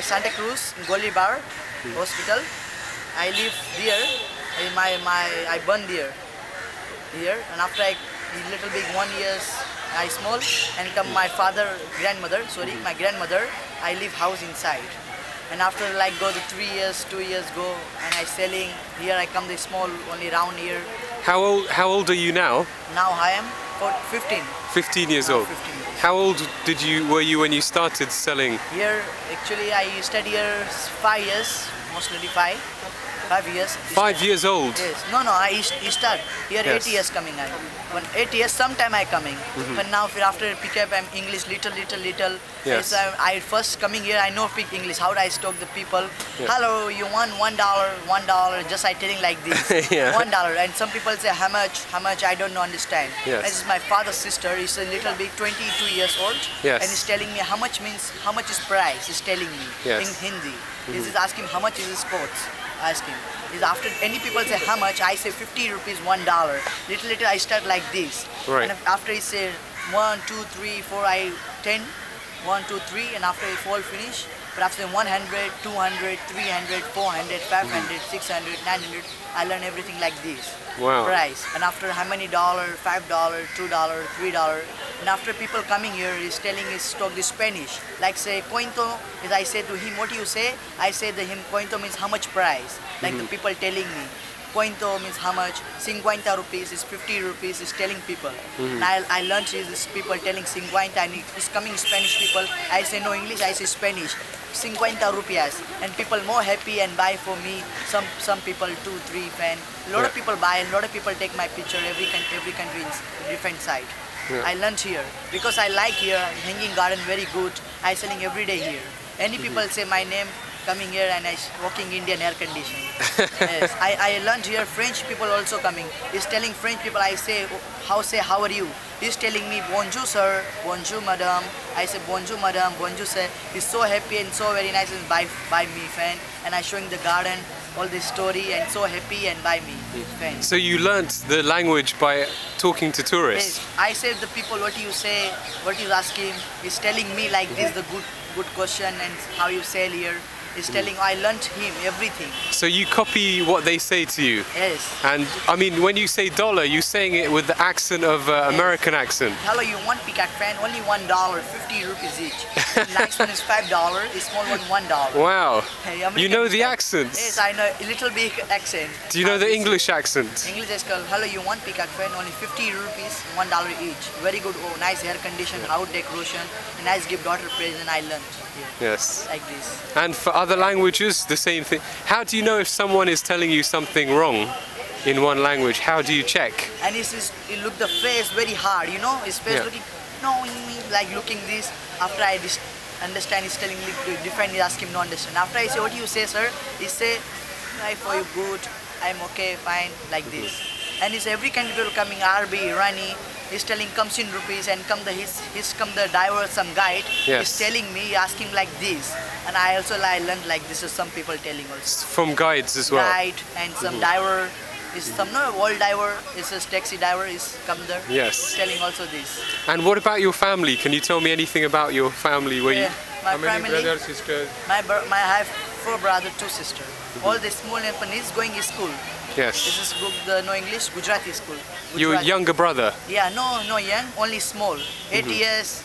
Santa Cruz, Golibar Hospital. I live there. I- My my I born there. Here and after I little big one years I small and come my father grandmother sorry my grandmother I live house inside. And after like go to three years, two years go and I selling here I come the small only round here. How old How old are you now? Now I am for 15. 15 years old. 15. How old did you were you when you started selling? Here actually I studied here five years, mostly five, five years. Five years old. Yes. No, no. I start here Yes. eight years coming. I when eight years sometime I coming. Mm-hmm. But now after pick up I'm English little little little. Yes. I, I first coming here I know speak English. How do I talk the people? Hello, you want one dollar, one dollar. Just I telling like this. Yeah. One dollar. And some people say how much, how much. I don't understand. Yes. This is my father's sister. He's a little bit 22 years old. Yes. And he's telling me how much means how much is price. He's telling me Yes. in Hindi. He's just asking how much is his coats. Ask him. Is after any people say how much, I say 50 rupees, one dollar. Little little I start like this. Right. And after he say one, two, three, four, I ten, one, two, three, and after I fall finish. But after 100, 200, 300, 400, 500, 600, 900, I learn everything like this. Wow. Price. And after how many dollar, five dollar, two dollar, three dollar. And after people coming here is telling his talk the Spanish. Like say cuento is I say to him, what do you say? I say to him cuento means how much price. Like the mm-hmm. people telling me. Cuento means how much, 50 rupees is 50 rupees is telling people. And I, I learned is this people telling 50 and it's coming Spanish people. I say no English, I say Spanish. 50 rupias and people more happy and buy for me. Some some people two, three fan. A lot of people buy and a lot of people take my picture every every country is different side. Yeah. I learned here because I like here hanging garden very good. I selling every day here. Any Mm-hmm. people say my name coming here and I walking Indian air condition. yes, I, I learned here French people also coming. He's telling French people I say "Oh, how say how are you? He's telling me bonjour sir, bonjour madam. I say bonjour madam, bonjour sir. He's so happy and so very nice and buy buy me fan and I showing the garden all this story and so happy and buy me fan. So you learnt the language by talking to tourists. Yes, I said the people what you say, what you ask him. He's telling me like this the good good question and how you sell here. He's telling I learnt him everything. So you copy what they say to you. Yes. And I mean, when you say dollar, you're saying it with the accent of uh, American accent. Hello, you want peacock fan? Only one dollar, fifty rupees each. nice one is five dollar. The small one one dollar. Wow. Hey, You know the accents. Yes, I know a little bit accent. Do you know the Uh, English accent? English is called hello you want peacock fan only 50 rupees one dollar each very good oh nice air condition how decoration nice gift daughter present I learned Yes. like this And for other languages, the same thing. How do you know if someone is telling you something wrong in one language? How do you check? and it's, it's it look the face very hard you know his face Yeah. looking no like looking this after I understand he's telling me to define he ask him no understand. After I say what do you say sir? He say I for you good. I'm okay fine like this. And it's every people coming RB Irani he's telling comes in rupees and come the his his come the driver some guide. Yes. he's telling me asking like this. And I also I learned like this is some people telling also. From guides as well. guide and some mm-hmm. diver is some no old diver is a taxi driver is come there Yes. Telling also this And what about your family? Can you tell me anything about your family? Where yeah, you? my How many family brothers, sisters? my bro- my I have four brother two sister all the small Japanese going to school Yes. this is go- the no English Gujarati school Your younger brother. yeah no no young only small 8 Mm-hmm. years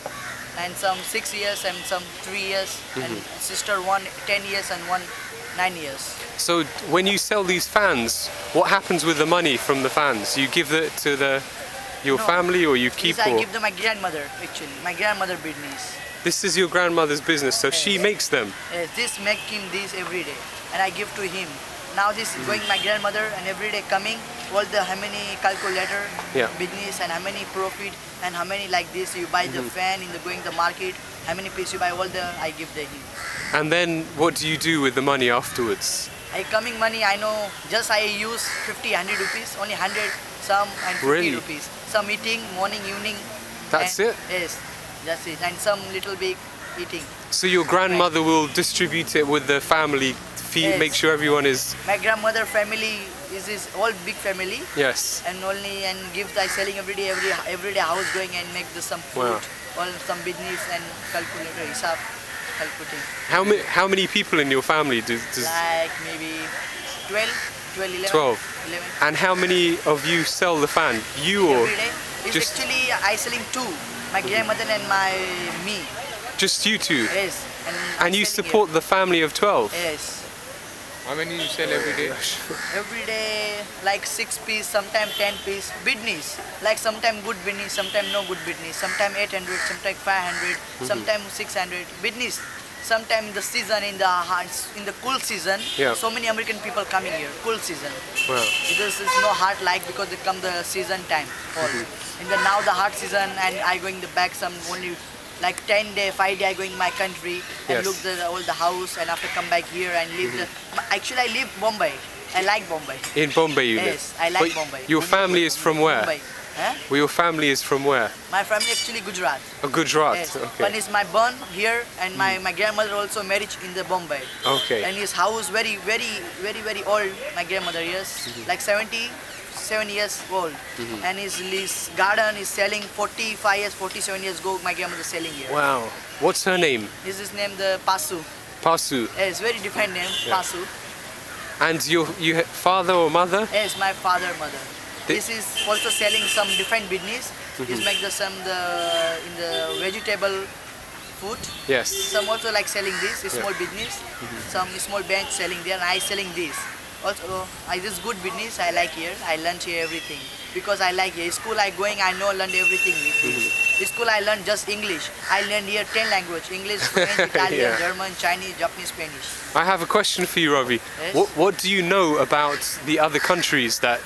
and some 6 years and some 3 years Mm-hmm. sister one 10 years and one 9 years So when you sell these fans, what happens with the money from the fans? You give it to the your No. family or you keep this I give to my grandmother actually my grandmother business this is your grandmother's business, so she makes them. Yes, this him this every day, and I give to him. Now this is going my grandmother, and every day coming all the how many calculator Yeah. business and how many profit and how many like this you buy the mm-hmm. fan in the going the market. How many piece you buy all the I give the him. And then what do you do with the money afterwards? I coming money I know just I use 50 100 rupees only 100 some and 50 Really? rupees. Some eating morning evening. That's and- it? Yes, that's it. And some little big eating. So your grandmother will distribute it with the family, feed, Yes. make sure everyone is My grandmother family is is all big family. yes. and only and give the selling every day every every day house going and make the some food Wow. all some business and calculator hisab How many how many people in your family do, does Like maybe 12, 12, 11. 12. 11. and how many of you sell the fan? You or day. It's just- actually I selling two. My grandmother and my me. just you two? Yes. And, And you support the family of 12? Yes. How many you sell every day? Every day like six piece, sometime ten piece. Business. Like sometime good business, sometime no good business. Sometimes 800, sometimes 500, mm-hmm. sometimes 600. Business. Sometimes the season in the in the cool season. Yeah. So many American people coming here. Cool season. Wow. This is no hot like because they come the season time. All. Mm-hmm. In the now the hot season and I going the back some only like 10 day, 5 day I going my country and Yes. look the all the house and after come back here and live the mm-hmm. actually I live Bombay. I like Bombay. In Bombay you live? Yes, I like But Bombay. Your family is from where? Mumbai. Huh? Well, your family is from where? My family actually Gujarat. Oh, Gujarat. Yes. Okay. One is my born here and my, mm. my grandmother also married in the Bombay. Okay. And his house very, very, very, very old. My grandmother, yes, mm-hmm. like 77 years old. And his, his garden is selling 45 years, 47 years ago. My grandmother selling here. Wow. What's her name? This is named the Pasu. Pasu. Yes, very different name, Yeah. Pasu. And your you father or mother? Yes, my father, mother. The- This is also selling some different business. Mm-hmm. He's make the some the in the vegetable food. Yes. Some also like selling this, a small business. Mm-hmm. Some small bench selling there, and I selling this. Also, I this good business. I like here. I learn here everything because I like here. School I going, I know learn everything. Mm-hmm. School I learn just English. I learn here ten language: English, French, Italian, Yeah. German, Chinese, Japanese, Spanish. I have a question for you, Ravi. Yes? What what do you know about the other countries that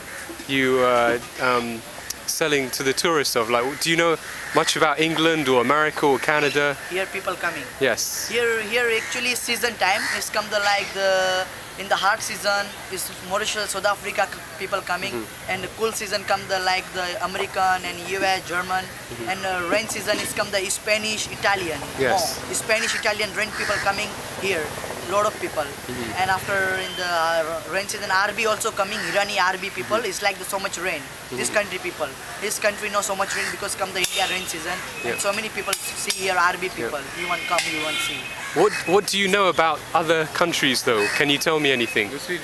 you uh, um, selling to the tourists of? Like, do you know much about England or America or Canada? Here people coming. Yes. Here, here actually season time is come the like the in the hot season is Mauritius, South Africa people coming, Mm-hmm. and the cool season come the like the American and US, German, Mm-hmm. and uh, rain season is come the Spanish, Italian. Yes. More. Spanish, Italian rain people coming here, lot of people, Mm-hmm. and after in the uh, rain season, RB also coming, Irani RB people. Mm-hmm. It's like the, so much rain. This country people, this country no so much rain because come the India rain season, and so many people see here RB people. You want come, you want see. What What do you know about other countries though? Can you tell me anything? दूसरी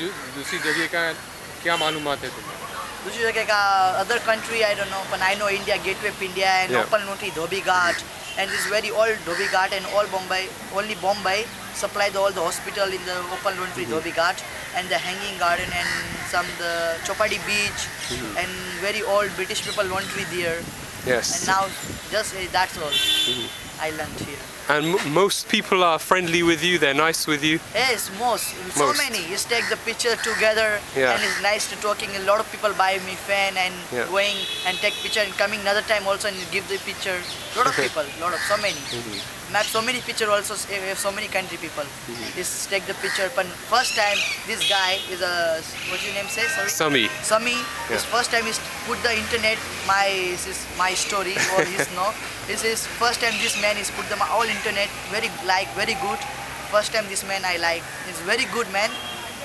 जगह का other country I don't know, but I know India Gateway of India and Opal Opalnuti Dhobi Ghat and this very old Dhobi Ghat and all Bombay only Bombay supplied all the hospital in the Opalnuti mm -hmm. Dhobi Ghat and the Hanging Garden and some the Chowpatty Beach and very old British people laundry there. Yes. And now just eh, that's all learned here. And m- most people are friendly with you. They're nice with you. Yes, most. So Most. many. Just take the picture together Yeah. and it's nice to talking. A lot of people buy me fan and Yeah. going and take picture and coming another time also and give the picture. A Lot of people, lot of so many. Mm-hmm. Map so many picture also eh, so many country people. Mm-hmm. Just take the picture. But first time this guy is a what your name say? Sorry. Sami. Sami, his first time is put the internet my my story or his no. This is first time this man is put them all internet very like very good. First time this man I like. He's very good man.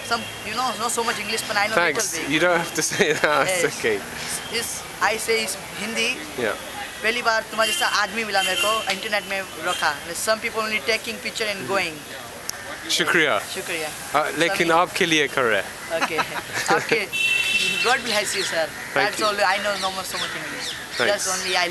Some you know not so much English but I know Thanks. little bit. You don't have to say that. It's Yes. okay. Is I say is Hindi. Yeah. पहली बार तुम्हारे जैसा आदमी मिला मेरे को internet में रखा some people only taking picture and going Shukriya. शुक्रिया Uh, लेकिन. आपके लिए कर रहे हैं. Okay. okay. God bless you, sir. Thank That's you. all. I know no more so much English. Thanks. That's only I